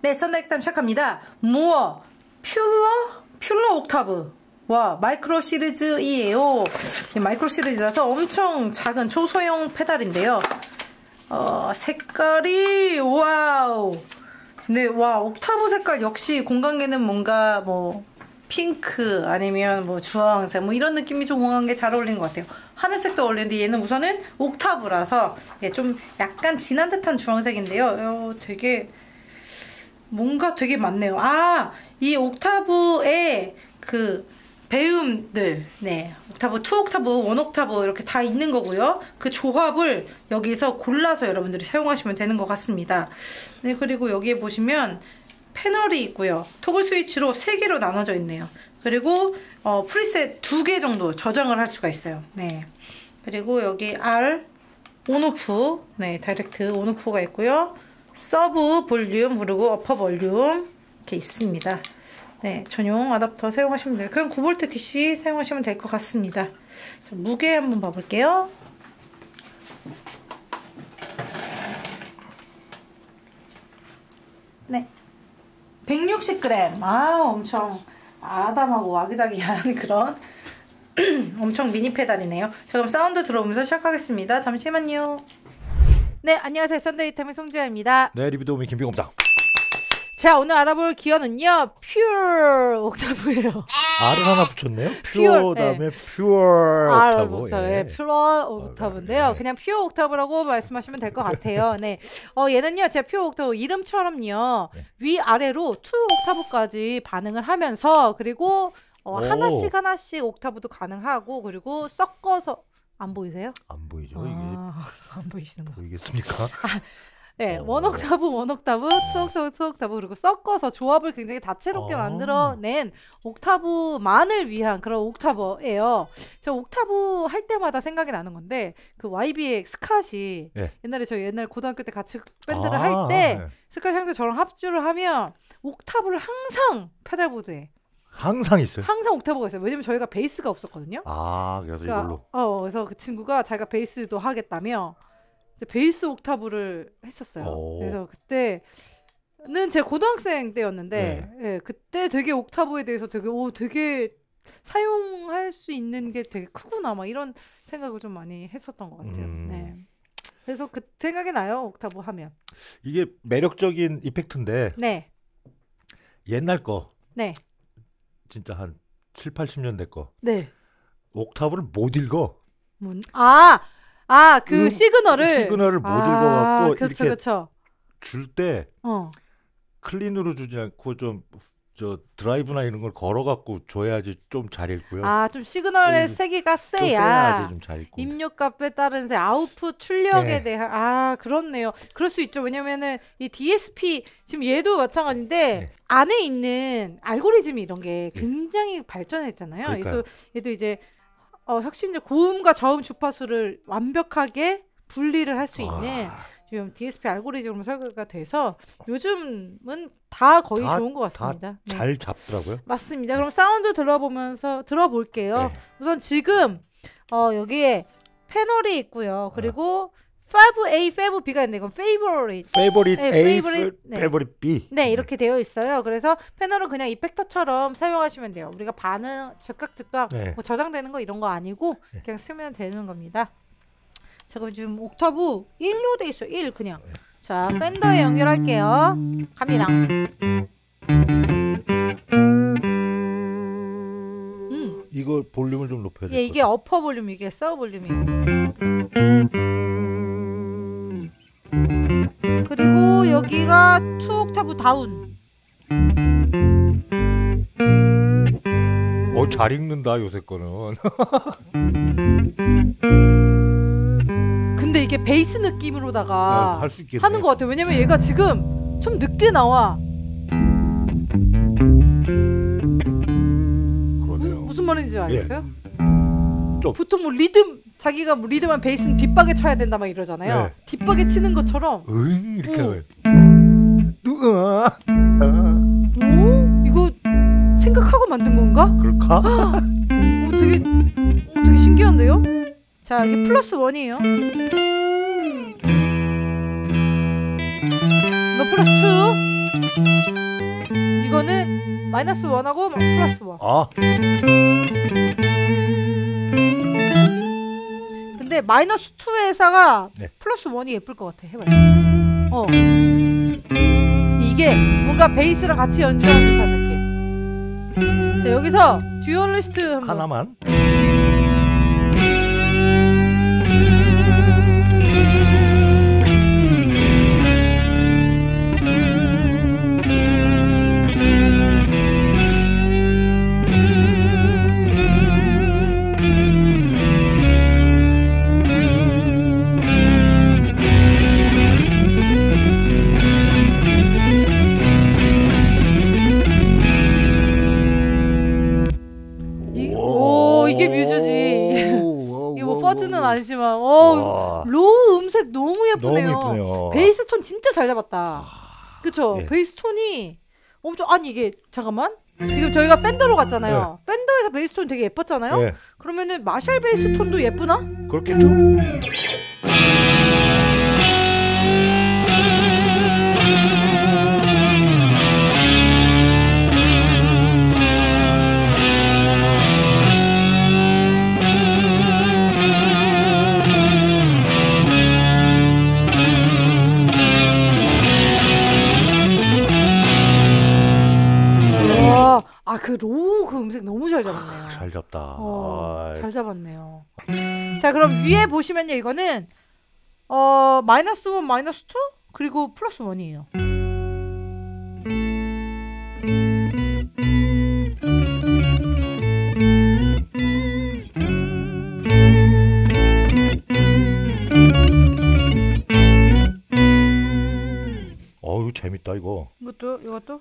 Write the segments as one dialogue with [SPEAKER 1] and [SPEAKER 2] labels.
[SPEAKER 1] 네, 썬데이탐 시작합니다. Mooer Purer Purer Octave 와 마이크로 시리즈이에요. 마이크로 시리즈라서 엄청 작은 초소형 페달인데요. 어, 색깔이 wow. 네, 와 옥타브 색깔 역시 공간계는 뭔가 뭐 핑크 아니면 뭐 주황색 뭐 이런 느낌이 좀 공간계 잘 어울리는 것 같아요. 하늘색도 어울리는데 얘는 우선은 옥타브라서 예, 좀 약간 진한 듯한 주황색인데요. 어, 되게 뭔가 되게 많네요. 아, 이 옥타브에 그 배음들, 네. 옥타브, 2 옥타브, 1 옥타브 이렇게 다 있는 거고요. 그 조합을 여기서 골라서 여러분들이 사용하시면 되는 것 같습니다. 네, 그리고 여기에 보시면 패널이 있고요. 토글 스위치로 3개로 나눠져 있네요. 그리고 어, 프리셋 2개 정도 저장을 할 수가 있어요. 네. 그리고 여기 R, on off, 네, direct on off가 있고요. sub 볼륨 그리고 upper 볼륨 이렇게 있습니다. 네, 전용 아답터 사용하시면 돼요. 그냥 9V DC 사용하시면 될 것 같습니다. 자, 무게 한번 봐볼게요. 네, 160g. 아, 엄청 아담하고 아기자기한 그런 엄청 미니 페달이네요. 자, 그럼 사운드 들어오면서 시작하겠습니다. 잠시만요. 네, 안녕하세요. 썬데이 타임의 송지아입니다.
[SPEAKER 2] 네, 리뷰 도우미 김비공장.
[SPEAKER 1] 자, 오늘 알아볼 기어는요. Pure Octave예요.
[SPEAKER 2] R을 하나 붙였네요. Pure 다음에
[SPEAKER 1] Pure Octave. 예. Pure Octave인데요. 그냥 Pure Octave라고 말씀하시면 될 것 같아요. 네. 어, 얘는요. 제가 Pure Octave 이름처럼요. 네. 위 아래로 two 옥타브까지 반응을 하면서 그리고 어, 하나씩 하나씩 옥타브도 가능하고 그리고 섞어서 안 보이세요?
[SPEAKER 2] 안 보이죠. 아,
[SPEAKER 1] 이게 안 보이시는 거
[SPEAKER 2] 보이겠습니까?
[SPEAKER 1] 아, 네, 어. one 옥타브, one 옥타브, two 옥타브, two 옥타브 그리고 섞어서 조합을 굉장히 다채롭게 어. 만들어낸 옥타브만을 위한 그런 octaver예요. 저 옥타브 할 때마다 생각이 나는 건데 그 YB의 스캇이 네. 옛날에 저희 옛날 고등학교 때 같이 밴드를 아, 할때 네. 스캇 형들 저랑 합주를 하면 옥타브를 항상 pedalboard에
[SPEAKER 2] 항상 있어요.
[SPEAKER 1] 항상 옥타브가 있어요. 왜냐면 저희가 베이스가 없었거든요.
[SPEAKER 2] 아, 그래서 그러니까, 이걸로.
[SPEAKER 1] 어, 그래서 그 친구가 자기가 베이스도 하겠다며 베이스 옥타브를 했었어요. 오. 그래서 그때는 제 고등학생 때였는데, 네. 예, 그때 되게 옥타브에 대해서 되게 오, 되게 사용할 수 있는 게 되게 크구나 막 이런 생각을 좀 많이 했었던 것 같아요. 음. 네. 그래서 그 생각이 나요 옥타브 하면.
[SPEAKER 2] 이게 매력적인 이펙트인데.
[SPEAKER 1] 네.
[SPEAKER 2] 옛날 거.
[SPEAKER 1] 네.
[SPEAKER 2] 진짜 한 7, 80년대 거.
[SPEAKER 1] 네.
[SPEAKER 2] 옥타브를 못 읽어.
[SPEAKER 1] 뭔? 아, 아, 그 음, 시그널을
[SPEAKER 2] 시그널을 못 아, 읽어갖고
[SPEAKER 1] 그렇죠, 이렇게 그렇죠.
[SPEAKER 2] 줄때
[SPEAKER 1] 어.
[SPEAKER 2] 클린으로 주지 않고 좀 저 드라이브나 이런 걸 걸어갖고 줘야지 좀 잘 읽고요.
[SPEAKER 1] 아, 좀 시그널의 음, 세기가 세야 좀잘 읽고. 입력 값에 따른 세 아웃풋 출력에 네. 대한 아 그렇네요. 그럴 수 있죠. 왜냐면은 이 DSP 지금 얘도 마찬가지인데 네. 안에 있는 알고리즘이 이런 게 네. 굉장히 네. 발전했잖아요. 그러니까요. 그래서 얘도 이제 어, 혁신적 고음과 저음 주파수를 완벽하게 분리를 할 수 있는 지금 DSP 알고리즘으로 설계가 돼서 요즘은 다 거의 다, 좋은 것 같습니다.
[SPEAKER 2] 네. 잘 잡더라고요.
[SPEAKER 1] 맞습니다. 그럼 사운드 들어보면서 들어볼게요. 네. 우선 지금 어, 여기에 패널이 있고요. 그리고 아. 5A, 5B가 있는데 이건 favorite.
[SPEAKER 2] favorite 네, A, favorite, 네. favorite B.
[SPEAKER 1] 네, 이렇게 되어 있어요. 그래서 패널은 그냥 이펙터처럼 사용하시면 돼요. 우리가 반응 즉각 즉각 네. 뭐 저장되는 거 이런 거 아니고 네. 그냥 쓰면 되는 겁니다. 자, 그럼 지금 옥타브 1로 돼 있어요. 1 그냥. 네. 자, Fender에 연결할게요. 갑니다.
[SPEAKER 2] 음. 이거 볼륨을 좀 높여야 돼.
[SPEAKER 1] 예, 이게 upper 볼륨, 이게 sub 볼륨이. 그리고 여기가 two octave down.
[SPEAKER 2] 어, 잘 읽는다, 요새 거는.
[SPEAKER 1] 이게 베이스 느낌으로다가 네, 하는 것 같아요. 왜냐면 얘가 지금 좀 늦게 나와.
[SPEAKER 2] 그러네요.
[SPEAKER 1] 무 슨 말인지 알겠어요? 예. 보통 뭐 리듬 자기가 뭐 리듬한 베이스는 뒷박에 쳐야 된다 막 이러잖아요. 네. 뒷박에 치는 것처럼.
[SPEAKER 2] 응 이렇게. 어.
[SPEAKER 1] 오, 이거 생각하고 만든 건가?
[SPEAKER 2] 그럴까?
[SPEAKER 1] 어, 되게 어, 되게 신기한데요? 자 이게 plus one이에요. plus two. 이거는 minus one하고 plus one.
[SPEAKER 2] 아,
[SPEAKER 1] 근데 마이너스 2의 회사가
[SPEAKER 2] 네.
[SPEAKER 1] plus one이 예쁠 것 같아. 해봐요. 어. 이게 뭔가 베이스랑 같이 연주하는 듯한 느낌. 자 여기서 듀얼리스트 한번.
[SPEAKER 2] 하나만.
[SPEAKER 1] 음색 너무. 예쁘네요. 베이스 톤 진짜 잘 잡았다. 그쵸?
[SPEAKER 2] 예.
[SPEAKER 1] 베이스 톤이 엄청 아니 이게 잠깐만 지금 저희가 팬더로 갔잖아요. 팬더에서 베이스 톤 되게 예뻤잖아요.
[SPEAKER 2] 네,
[SPEAKER 1] 그러면은 마샬 베이스 톤도 예쁘나?
[SPEAKER 2] 그렇겠죠?
[SPEAKER 1] 그 low 그 음색 너무 잘 잡았네요.
[SPEAKER 2] 잘 잡다.
[SPEAKER 1] 어,
[SPEAKER 2] 아,
[SPEAKER 1] 잘 잡았네요. 자, 그럼 위에 보시면요, 이거는 어 minus one, minus two 그리고 plus one이에요.
[SPEAKER 2] 재밌다 이거.
[SPEAKER 1] 이것도 이것도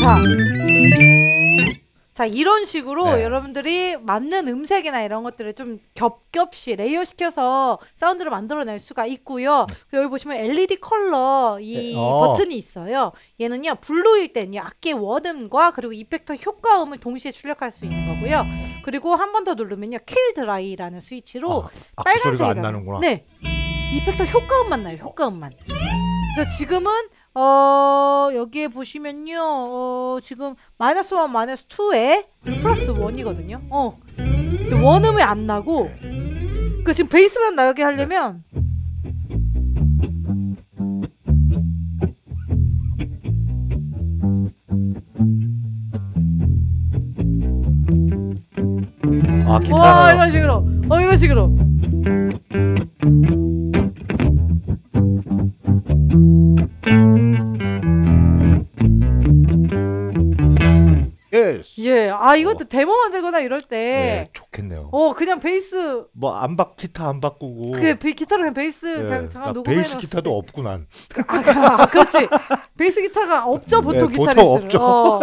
[SPEAKER 1] 자. 자, 이런 식으로
[SPEAKER 2] 네.
[SPEAKER 1] 여러분들이 맞는 음색이나 이런 것들을 좀 겹겹이 layer 시켜서 사운드를 만들어낼 수가 있고요. 그리고 여기 보시면 LED 컬러 이
[SPEAKER 2] 네. 어.
[SPEAKER 1] 버튼이 있어요. 얘는요, blue일 때는요, 악기 원음과 그리고 effector 효과음을 동시에 출력할 수 있는 거고요. 그리고 한 번 더 누르면요, kill dry라는 스위치로
[SPEAKER 2] 아,
[SPEAKER 1] 빨간색이
[SPEAKER 2] 나는구나.
[SPEAKER 1] 네. effector 효과음만 나요. 효과음만. 그래서 지금은 어 여기에 보시면요. 어 지금 minus one minus two에 plus one이거든요. 어. 지금 원음이 안 나고 그 지금 베이스만 나게 하려면 아와
[SPEAKER 2] 기타.
[SPEAKER 1] 이런 식으로 어 이런 식으로
[SPEAKER 2] 예.
[SPEAKER 1] 예. 아 이것도 데모 만들거나 이럴
[SPEAKER 2] 네,
[SPEAKER 1] 때
[SPEAKER 2] 좋겠네요.
[SPEAKER 1] 어 그냥 베이스
[SPEAKER 2] 뭐안 바 기타 안 바꾸고.
[SPEAKER 1] 그 비- 기타로 그냥 베이스
[SPEAKER 2] 예,
[SPEAKER 1] 그냥 잠깐
[SPEAKER 2] 나
[SPEAKER 1] 녹음해
[SPEAKER 2] 베이스 기타도
[SPEAKER 1] 때.
[SPEAKER 2] 없고 난.
[SPEAKER 1] 아, 그- 아, 그렇지. 베이스 기타가 없죠 보통
[SPEAKER 2] 네, 보통
[SPEAKER 1] 기타리스트는.
[SPEAKER 2] 없죠.
[SPEAKER 1] 어.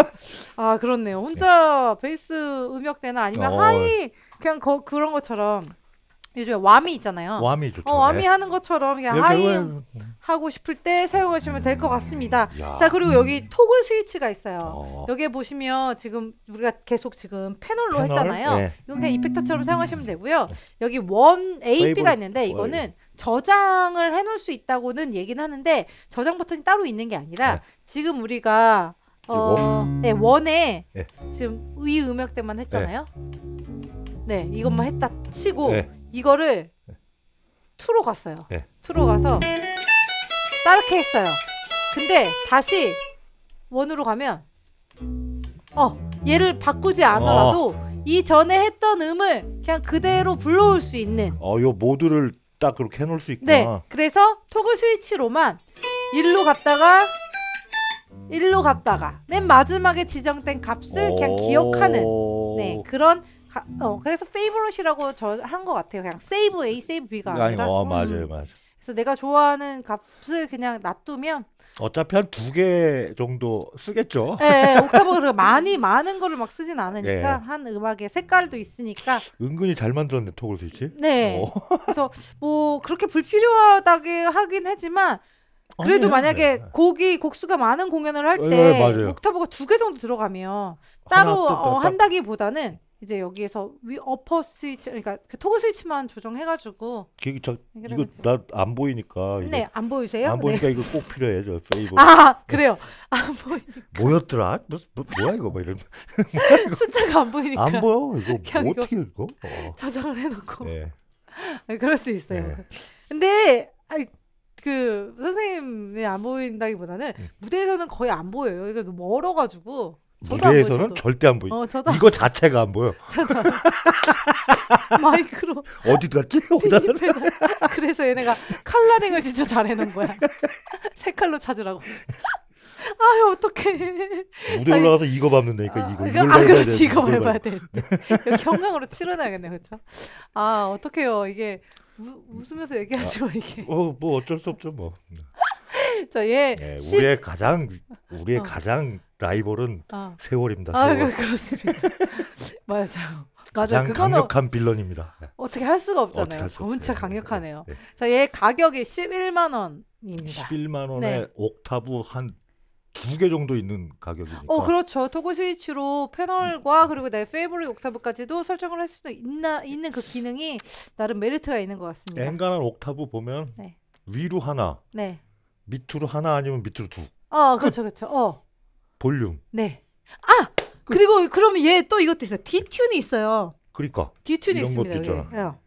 [SPEAKER 1] 아 그렇네요. 혼자 베이스 음역대나 아니면
[SPEAKER 2] 어.
[SPEAKER 1] high 그냥 거, 그런 것처럼 요즘에 Whammy 있잖아요.
[SPEAKER 2] Whammy 좋죠.
[SPEAKER 1] 어, Whammy
[SPEAKER 2] 네.
[SPEAKER 1] 하는 것처럼 그냥
[SPEAKER 2] 이렇게
[SPEAKER 1] high
[SPEAKER 2] 왜-
[SPEAKER 1] 하고 싶을 때 사용하시면 될 것 같습니다.
[SPEAKER 2] 야.
[SPEAKER 1] 자 그리고 여기 toggle 스위치가 있어요.
[SPEAKER 2] 어.
[SPEAKER 1] 여기에 보시면 지금 우리가 계속 지금 패널로
[SPEAKER 2] 패널?
[SPEAKER 1] 했잖아요.
[SPEAKER 2] 네.
[SPEAKER 1] 이건 그냥 effector처럼 사용하시면 되고요. 여기 원 A, V가
[SPEAKER 2] Fave-
[SPEAKER 1] 있는데 이거는 저장을 해놓을 수 있다고는 얘기는 하는데 저장 버튼이 따로 있는 게 아니라
[SPEAKER 2] 네.
[SPEAKER 1] 지금 우리가 어, 네, 원에
[SPEAKER 2] 네.
[SPEAKER 1] 지금 의 음역대만 했잖아요. 네, 이것만 했다 치고
[SPEAKER 2] 네.
[SPEAKER 1] 이거를 투로 갔어요.
[SPEAKER 2] 네.
[SPEAKER 1] 투로 가서 따르게 했어요. 근데 다시 원으로 가면 어 얘를 바꾸지 않더라도 이 전에 했던 음을 그냥 그대로 불러올 수 있는
[SPEAKER 2] 어, 요 모드를 딱 그렇게 해놓을 수 있구나.
[SPEAKER 1] 네 그래서 토글 스위치로만 일로 갔다가 일로 갔다가 맨 마지막에 지정된 값을 그냥 기억하는 네 그런 가, 어 그래서 페이버릿이라고 저 한 것 같아요 그냥 세이브 A 세이브 B가
[SPEAKER 2] 아니,
[SPEAKER 1] 아니라
[SPEAKER 2] 어,
[SPEAKER 1] 음.
[SPEAKER 2] 맞아요, 맞아요.
[SPEAKER 1] 그래서 내가 좋아하는 값을 그냥 놔두면
[SPEAKER 2] 어차피 한 두 개 정도 쓰겠죠.
[SPEAKER 1] 예, 예, 옥타브가 그렇게 많이 많은 거를 막 쓰진 않으니까
[SPEAKER 2] 예.
[SPEAKER 1] 한 음악의 색깔도 있으니까
[SPEAKER 2] 은근히 잘 만들었네 토글 스위치.
[SPEAKER 1] 네
[SPEAKER 2] 어.
[SPEAKER 1] 그래서 뭐 그렇게 불필요하다게 하긴 하지만 그래도
[SPEAKER 2] 아니에요.
[SPEAKER 1] 만약에
[SPEAKER 2] 네.
[SPEAKER 1] 곡이 곡수가 많은 공연을 할
[SPEAKER 2] 네,
[SPEAKER 1] 때. 옥타브가 두 개 정도 들어가면 따로
[SPEAKER 2] 또
[SPEAKER 1] 어,
[SPEAKER 2] 딱-
[SPEAKER 1] 한다기보다는 이제 여기에서 위 upper 스위치 그러니까 그 toggle 스위치만 조정해가지고
[SPEAKER 2] 이게 저, 이거 나 안 보이니까
[SPEAKER 1] 네 안 보이세요?
[SPEAKER 2] 안
[SPEAKER 1] 네.
[SPEAKER 2] 보니까 이거 꼭 필요해 저 Fave
[SPEAKER 1] 아 그래요 안 보이
[SPEAKER 2] 뭐였더라? 무슨 뭐, 뭐야 이거 뭐 이런
[SPEAKER 1] 숫자가 안 보이니까
[SPEAKER 2] 안 보여 이거 뭐 어떻게 읽어? 어.
[SPEAKER 1] 저장을 해놓고
[SPEAKER 2] 네.
[SPEAKER 1] 네, 그럴 수 있어요.
[SPEAKER 2] 네.
[SPEAKER 1] 근데 아이, 그 선생님이 안 보인다기보다는
[SPEAKER 2] 음.
[SPEAKER 1] 무대에서는 거의 안 보여요. 이거 너무 멀어가지고
[SPEAKER 2] 무대에서는
[SPEAKER 1] 저도.
[SPEAKER 2] 절대 안 보이.
[SPEAKER 1] 어 저도
[SPEAKER 2] 이거 자체가 안 보여.
[SPEAKER 1] 마이크로
[SPEAKER 2] 어디 갔지?
[SPEAKER 1] 그래서 얘네가 칼라링을 진짜 잘해놓은 거야. 색깔로 찾으라고. 아유 어떡해.
[SPEAKER 2] 무대
[SPEAKER 1] 아니,
[SPEAKER 2] 올라가서 이거 밟는 데니까
[SPEAKER 1] 아,
[SPEAKER 2] 이거
[SPEAKER 1] 이거-
[SPEAKER 2] 이걸
[SPEAKER 1] 아 그렇지
[SPEAKER 2] 돼.
[SPEAKER 1] 이거 밟아야 돼. 형광으로 칠해놔야겠네 그렇죠? 아 어떡해요 이게 우, 웃으면서 얘기하지만 이게
[SPEAKER 2] 어, 뭐 어쩔 수 없죠 뭐.
[SPEAKER 1] 저얘
[SPEAKER 2] 네,
[SPEAKER 1] 십-
[SPEAKER 2] 우리의 가장 우리의
[SPEAKER 1] 어.
[SPEAKER 2] 가장 라이벌은
[SPEAKER 1] 아,
[SPEAKER 2] 세월입니다.
[SPEAKER 1] 아
[SPEAKER 2] 세월.
[SPEAKER 1] 그- 그렇습니다. 맞아요. 맞아요.
[SPEAKER 2] 가장
[SPEAKER 1] 그거는
[SPEAKER 2] 강력한 빌런입니다. 네.
[SPEAKER 1] 어떻게 할 수가 없잖아요. 엄청. 강력하네요.
[SPEAKER 2] 네.
[SPEAKER 1] 자, 얘 가격이 11만 원입니다.
[SPEAKER 2] 11만 원에
[SPEAKER 1] 네.
[SPEAKER 2] 옥타브 한 두 개 정도 있는 가격이니까.
[SPEAKER 1] 어, 그렇죠. toggle 스위치로 패널과 그리고 내 favorite 옥타브까지도 설정을 할 수도 있나 있는 그 기능이 나름 메리트가 있는 것 같습니다.
[SPEAKER 2] 엔간한 옥타브 보면
[SPEAKER 1] 네.
[SPEAKER 2] 위로 하나,
[SPEAKER 1] 네.
[SPEAKER 2] 밑으로 하나 아니면 밑으로 두.
[SPEAKER 1] 어, 그렇죠, 그렇죠. 어,
[SPEAKER 2] 볼륨.
[SPEAKER 1] 네. 아, 그 리고 그러면 얘 또 이것도 있어요. detune이 있어요.
[SPEAKER 2] 그러니까
[SPEAKER 1] detune이
[SPEAKER 2] 이런
[SPEAKER 1] 있습니다.
[SPEAKER 2] 것도. 있잖아.
[SPEAKER 1] 예.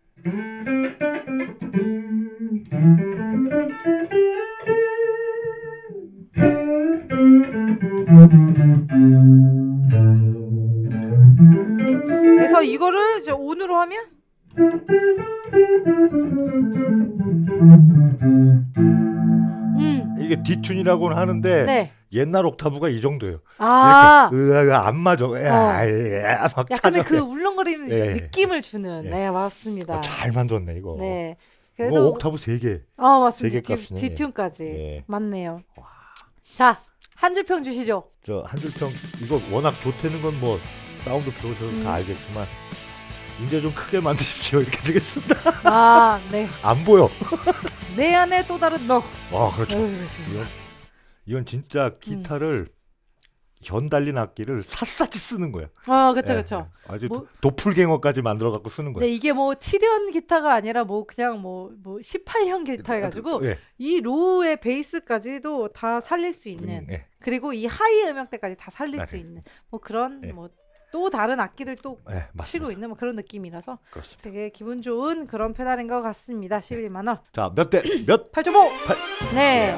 [SPEAKER 1] 그래서 이거를 이제 on으로 하면 음,
[SPEAKER 2] 이게 detune이라고는 하는데
[SPEAKER 1] 네.
[SPEAKER 2] 옛날 옥타브가 이 정도예요.
[SPEAKER 1] 아,
[SPEAKER 2] 이렇게 으아, 안 맞아. 야, 야, 막
[SPEAKER 1] 약간의. 그 울렁거리는
[SPEAKER 2] 예.
[SPEAKER 1] 느낌을 주는.
[SPEAKER 2] 예.
[SPEAKER 1] 네, 맞습니다.
[SPEAKER 2] 어, 잘 만졌네 이거.
[SPEAKER 1] 네.
[SPEAKER 2] 이거
[SPEAKER 1] 그래도
[SPEAKER 2] 옥타브 세 개.
[SPEAKER 1] 어 맞습니다. 디, detune까지
[SPEAKER 2] 예.
[SPEAKER 1] 맞네요. 자, 한 줄 평 주시죠.
[SPEAKER 2] 저 한 줄 평 이거 워낙 좋다는 건 뭐 사운드 들어보셔서
[SPEAKER 1] 음.
[SPEAKER 2] 다 알겠지만 이제 좀 크게 만드십시오 이렇게 되겠습니다.
[SPEAKER 1] 아, 네.
[SPEAKER 2] 안 보여.
[SPEAKER 1] 내 안에 또 다른 너.
[SPEAKER 2] 아 그렇죠.
[SPEAKER 1] 그렇습니다.
[SPEAKER 2] 이건 진짜 기타를 현 달린 악기를 샅샅이 쓰는 거야.
[SPEAKER 1] 아, 그렇죠,
[SPEAKER 2] 예,
[SPEAKER 1] 그렇죠.
[SPEAKER 2] 예. 아주
[SPEAKER 1] 뭐-
[SPEAKER 2] 도플갱어까지 만들어 갖고 쓰는 거야.
[SPEAKER 1] 네, 이게 뭐 7현 기타가 아니라 뭐 그냥 뭐뭐 18현 기타 해가지고
[SPEAKER 2] 예,
[SPEAKER 1] 이 low의 베이스까지도 다 살릴 수 있는
[SPEAKER 2] 음, 예.
[SPEAKER 1] 그리고 이 high 음역대까지 다 살릴
[SPEAKER 2] 네.
[SPEAKER 1] 수 있는 뭐 그런
[SPEAKER 2] 예.
[SPEAKER 1] 뭐또 다른 악기를 또
[SPEAKER 2] 예,
[SPEAKER 1] 치고. 있는 뭐 그런 느낌이라서
[SPEAKER 2] 그렇습니다.
[SPEAKER 1] 되게 기분 좋은 그런 페달인 것 같습니다. 11만 원.
[SPEAKER 2] 자, 몇 대 몇?
[SPEAKER 1] 8.5.
[SPEAKER 2] 팔-
[SPEAKER 1] 네.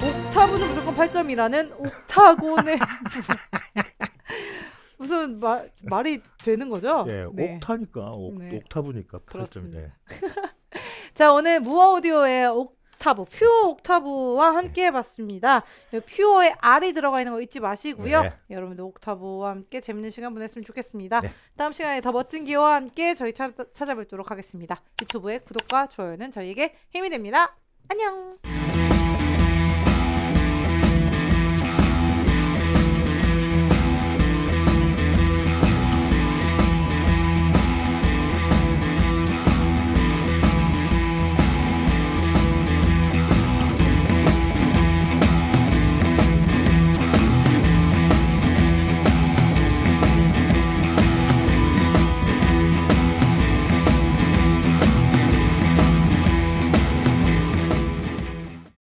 [SPEAKER 1] 옥타브는 무조건 8점이라는 옥타곤의 무슨 말 말이 되는 거죠?
[SPEAKER 2] 예,
[SPEAKER 1] 네.
[SPEAKER 2] 옥타니까 옥,
[SPEAKER 1] 네.
[SPEAKER 2] 옥타브니까 8점.
[SPEAKER 1] 그렇습니다.
[SPEAKER 2] 예.
[SPEAKER 1] 자 오늘 Mooer Audio의 옥타브 Pure Octave와 함께 해봤습니다. 이 퓨어에 R이 들어가 있는 거 잊지 마시고요.
[SPEAKER 2] 네.
[SPEAKER 1] 여러분들 옥타브와 함께 재밌는 시간 보냈으면 좋겠습니다.
[SPEAKER 2] 네.
[SPEAKER 1] 다음 시간에 더 멋진 기호와 함께 저희 찾, 찾아뵙도록 하겠습니다. 유튜브의 구독과 좋아요는 저희에게 힘이 됩니다. 안녕.